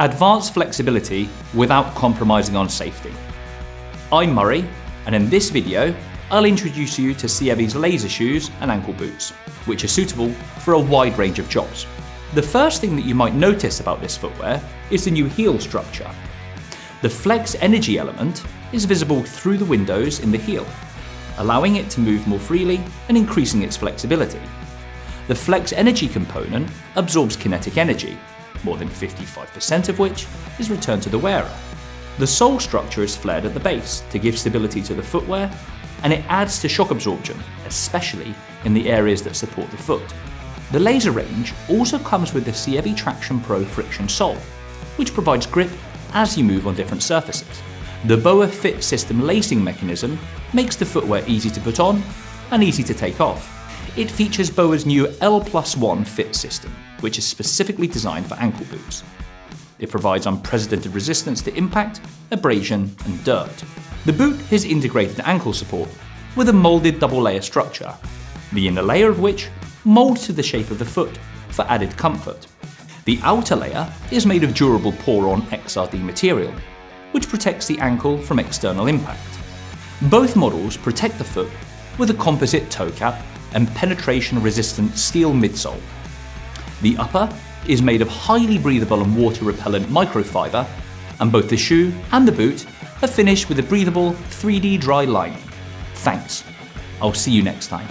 advanced flexibility without compromising on safety. I'm Murray, and in this video, I'll introduce you to Sievi's Lazer shoes and ankle boots, which are suitable for a wide range of jobs. The first thing that you might notice about this footwear is the new heel structure. The FlexEnergy element is visible through the windows in the heel, allowing it to move more freely and increasing its flexibility. The FlexEnergy component absorbs kinetic energy, more than 55% of which is returned to the wearer. The sole structure is flared at the base to give stability to the footwear, and it adds to shock absorption, especially in the areas that support the foot. The Lazer range also comes with the Sievi TractionPro friction sole, which provides grip as you move on different surfaces. The BOA Fit System lacing mechanism makes the footwear easy to put on and easy to take off. It features BOA's new L plus 1 fit system, which is specifically designed for ankle boots. It provides unprecedented resistance to impact, abrasion, and dirt. The boot has integrated ankle support with a moulded double layer structure, the inner layer of which moulds to the shape of the foot for added comfort. The outer layer is made of durable Poron XRD material, which protects the ankle from external impact. Both models protect the foot with a composite toe cap and penetration resistant steel midsole. The upper is made of highly breathable and water repellent microfiber, and both the shoe and the boot are finished with a breathable 3D dry lining. Thanks. I'll see you next time.